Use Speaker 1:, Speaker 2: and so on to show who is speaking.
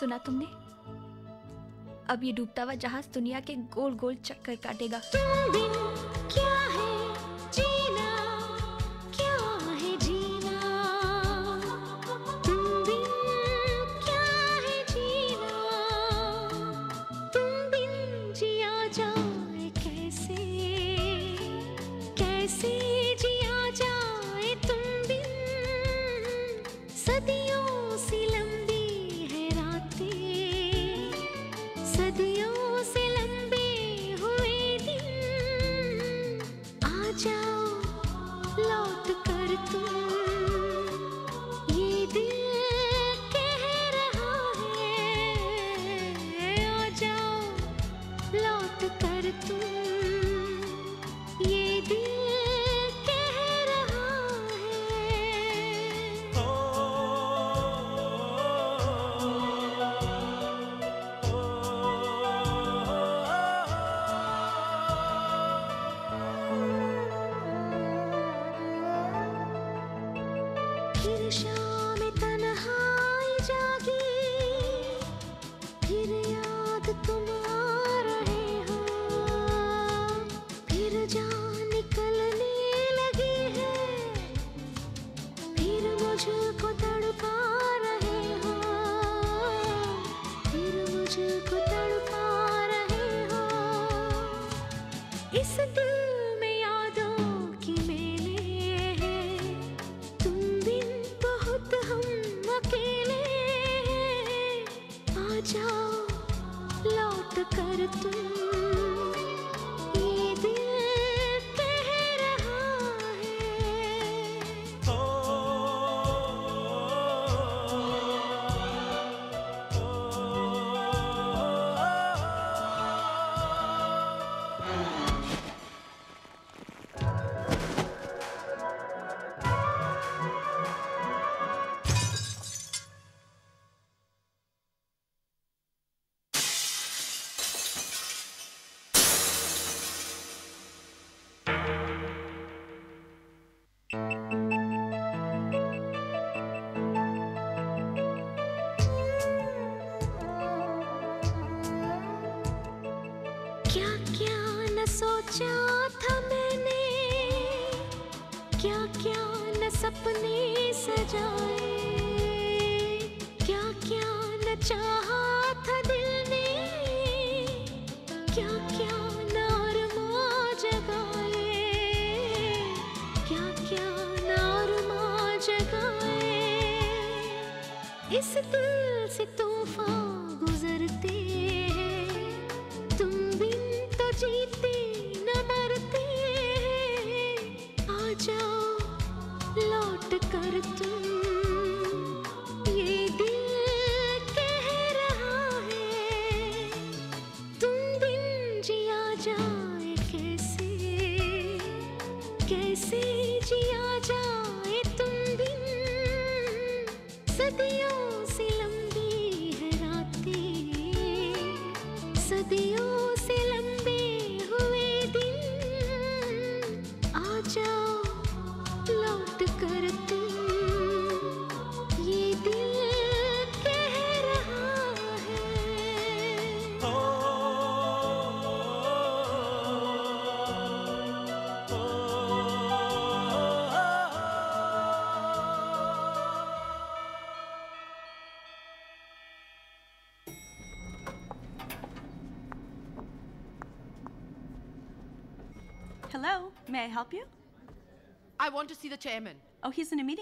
Speaker 1: सुना तुमने? अब ये डूबता हुआ जहाज़ दुनिया के गोल गोल चक्कर काटेगा।
Speaker 2: तुम बिन क्या है जीना क्या है जीना तुम बिन क्या है जीना? तुम बिन जिया जाए कैसे? कैसे? आ फिर शाम तन्हाई जागी फिर याद तुम आ रहे फिर जान निकलने लगी फिर मुझको रहे फिर मुझको रहे इस जाओ लौट कर तुम। सोचा था मैंने क्या क्या न सपने सजाए क्या क्या न चाहा था दिल ने क्या क्या न अरमां जगाए क्या क्या न अरमां जगाए। इस दिल से तूफ़ान कैसे जिया जाए?
Speaker 3: Hello, may I help you?
Speaker 4: I want to see the chairman.
Speaker 3: Oh, he's in a meeting.